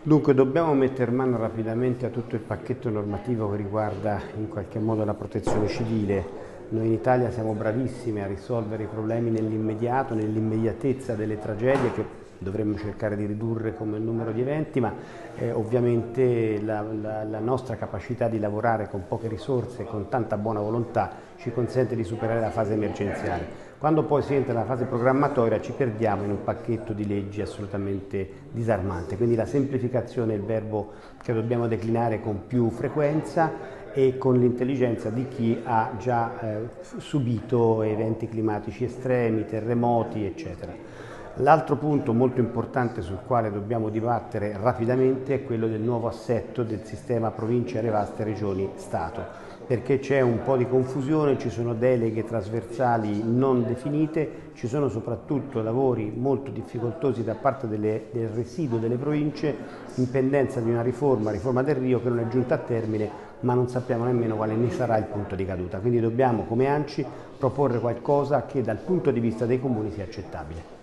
Dunque dobbiamo mettere mano rapidamente a tutto il pacchetto normativo che riguarda in qualche modo la protezione civile. Noi in Italia siamo bravissimi a risolvere i problemi nell'immediato, nell'immediatezza delle tragedie che dovremmo cercare di ridurre come numero di eventi, ma eh, ovviamente la, la, la, nostra capacità di lavorare con poche risorse e con tanta buona volontà ci consente di superare la fase emergenziale. Quando poi si entra nella fase programmatoria ci perdiamo in un pacchetto di leggi assolutamente disarmante, quindi la semplificazione è il verbo che dobbiamo declinare con più frequenza e con l'intelligenza di chi ha già eh, subito eventi climatici estremi, terremoti, eccetera. L'altro punto molto importante sul quale dobbiamo dibattere rapidamente è quello del nuovo assetto del sistema province, Revaste, Regioni, Stato perché c'è un po' di confusione, ci sono deleghe trasversali non definite, ci sono soprattutto lavori molto difficoltosi da parte delle, del residuo delle province in pendenza di una riforma, riforma del Rio che non è giunta a termine ma non sappiamo nemmeno quale ne sarà il punto di caduta, quindi dobbiamo come ANCI proporre qualcosa che dal punto di vista dei comuni sia accettabile.